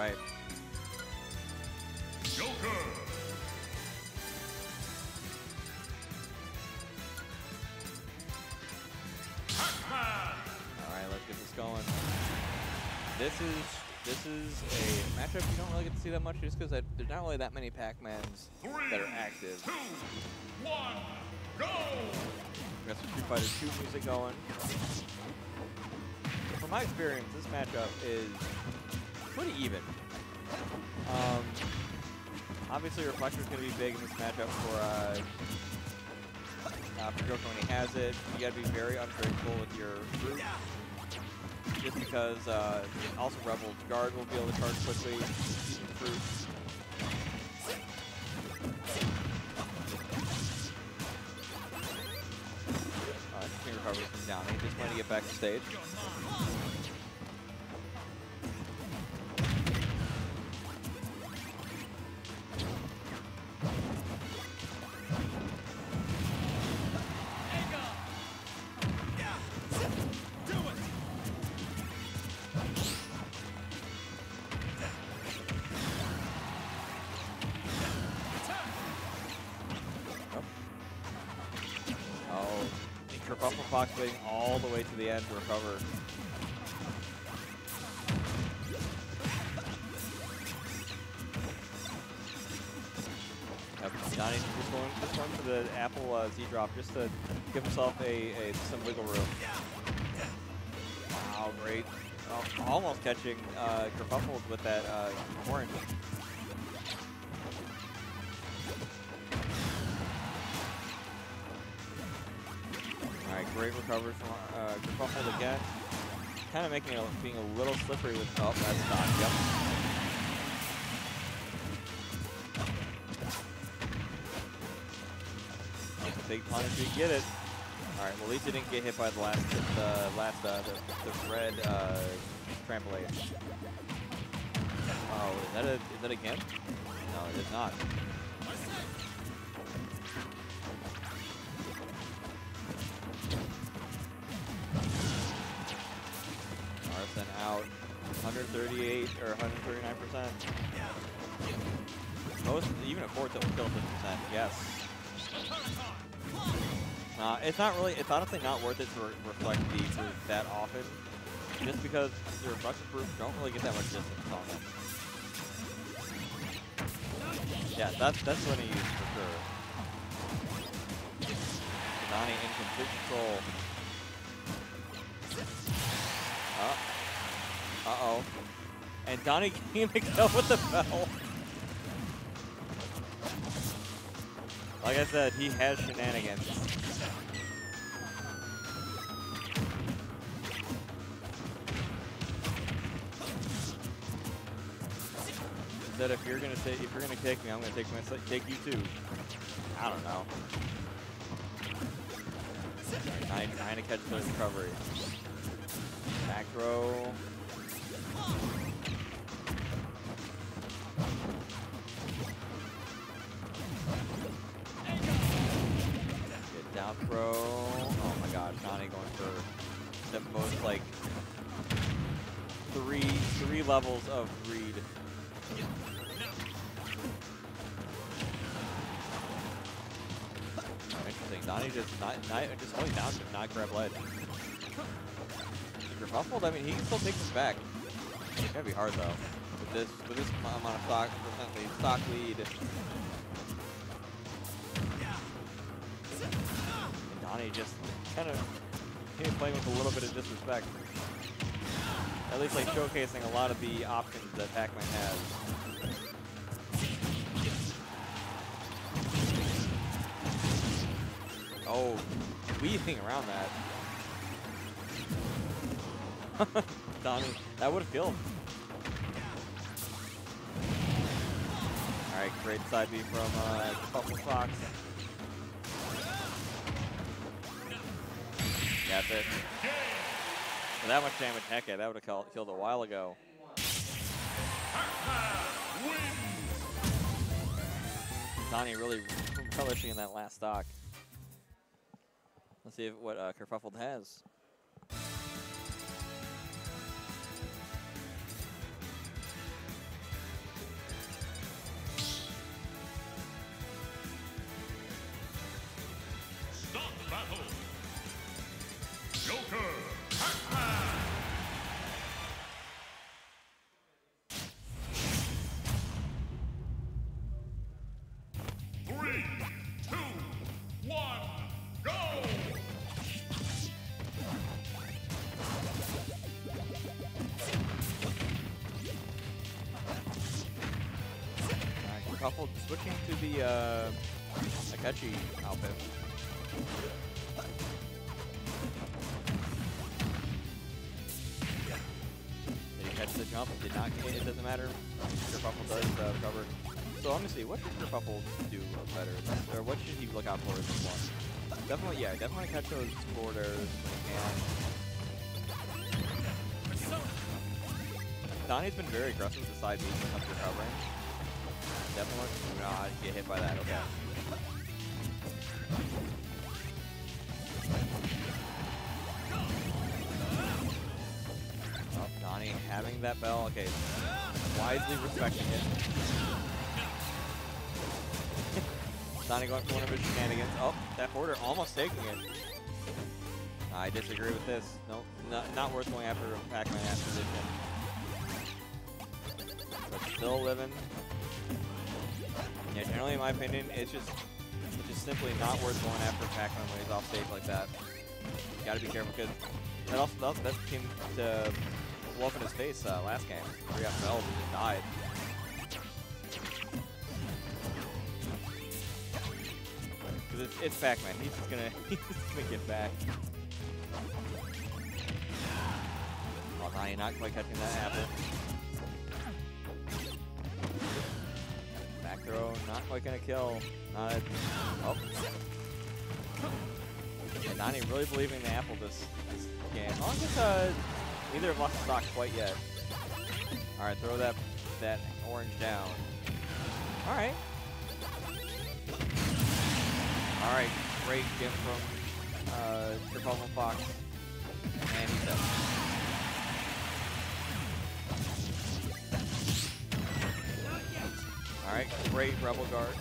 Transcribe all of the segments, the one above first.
right. Joker. All right, let's get this going. This is this is a matchup you don't really get to see that much just because there's not really that many Pac-Mans that are active. two, one, go. We got some Street Fighter 2 music going. From my experience, this matchup is pretty even. Um, obviously, Reflector is going to be big in this matchup for uh, uh, for Joker when he has it. You got to be very ungrateful with your group. Just because uh, also Rebel Guard will be able to charge quickly, fruits. Uh, recovery from Donny. Just wanted to get back to stage. Fox waiting all the way to the end to recover. Yep, just going, just going for the Apple uh, Z drop just to give himself a, a some wiggle room. Wow, great. Oh, almost catching uh, with that uh, orange. Great recovery from uh, Kerfuffle again. Kind of making it being a little slippery with oh, that's not. Yep. That's big punish. You get it. All right. Well, at least he didn't get hit by the last the last uh, the, the red uh, trampoline. Oh, is that a is that a again? No, it is not. Out 138 or 139 percent. Most even a fourth will kill 50 percent. Yes. Uh, it's not really. It's honestly not worth it to re reflect the proof that often, just because the reflective proof don't really get that much distance on them. Yeah, that's that's what he used for sure. Donny in complete control. Uh, uh-oh. And Donny the kill with the bell. Like I said, he has shenanigans. He said if you're gonna take if you're gonna kick me, I'm gonna take my take you too. I don't know. Trying, trying to catch the recovery. Back throw. Throw. Oh my god, Donny going for the most like three three levels of read. Oh, interesting. Donny just not, not just only down to not grab ledge. Ruffled, I mean, he can still take this back. It's gonna be hard though. With this, with this amount of stock, lead, stock lead. Donny just kind of he's playing with a little bit of disrespect. At least like showcasing a lot of the options that Pac-Man has. Oh, weaving around that. Donny, that would have killed. All right, great side B from uh, Buffalo Fox. That much damage, heck yeah, that would have killed a while ago. Donny really relishing in that last stock. Let's see if, what uh, Kerfuffled has. Stop battle! Kerfuffle switching to the uh, Akechi outfit. Did he catch the jump? Did not. It it doesn't matter. Kerfuffle does uh, cover. So see. What should Kerfuffle do better? Or what should he look out for in this one? Definitely, yeah, definitely catch those forward can. Donny's been very aggressive with the side beats when it comes to Definitely not get hit by that, okay. Oh, Donny having that bell, okay. Wisely respecting it. Donny going for one of his shenanigans. Oh, that border almost taking it. I disagree with this. Nope, not, not worth going after Pac-Man that position. But still living. Yeah, generally, in my opinion, it's just it's just simply not worth going after Pac-Man when he's off stage like that. You gotta be careful because that also that, that came to up in his face uh, last game. Where he got felled and just died. 'Cause it's, it's Pac-Man. He's just gonna he's just gonna get back. Oh, now you're not quite catching that apple. Quite gonna kill. Not a, oh. Donny really believing the apple this, this game. Don't think uh, neither have lost stock quite yet. Alright, throw that that orange down. Alright. Alright, great gift from uh, Kerfuffle Fox. And he's up. Great Rebel Guard.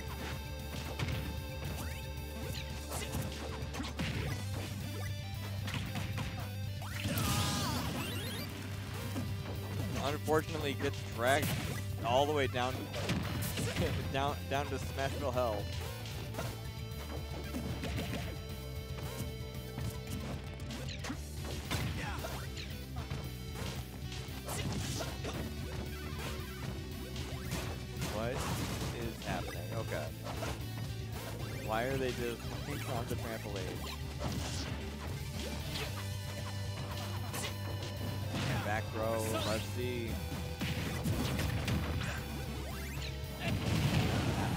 Unfortunately, gets dragged all the way down, down, down to Smashville Hell. Why are they just on the trampoline? Back row, let's see. That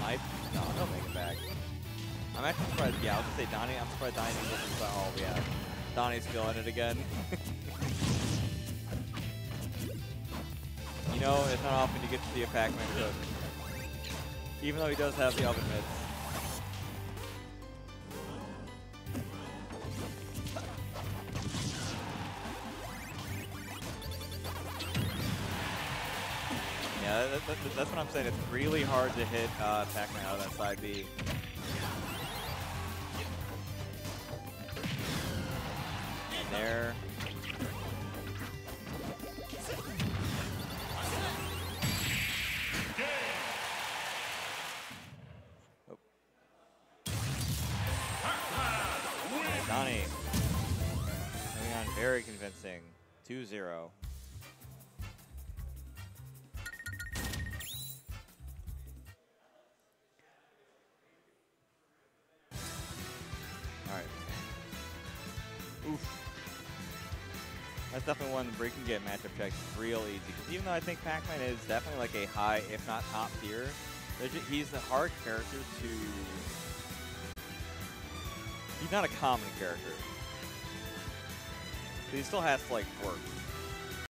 might, no, they'll make it back. I'm actually surprised, yeah, I was gonna say Donny, I'm surprised Donny didn't oh yeah. Donny's feeling it again. you know, it's not often you get to see a Pac-Man cook. Even though he does have the oven mitts. That, that, that's what I'm saying. It's really hard to hit uh, Pac-Man out of that side B. And there. Oh. Donny. Coming on very convincing. 2-0. That's definitely one where you can get matchup checks real easy. Because even though I think Pac-Man is definitely like a high, if not top tier, he's a hard character to... He's not a common character. But he still has to like work.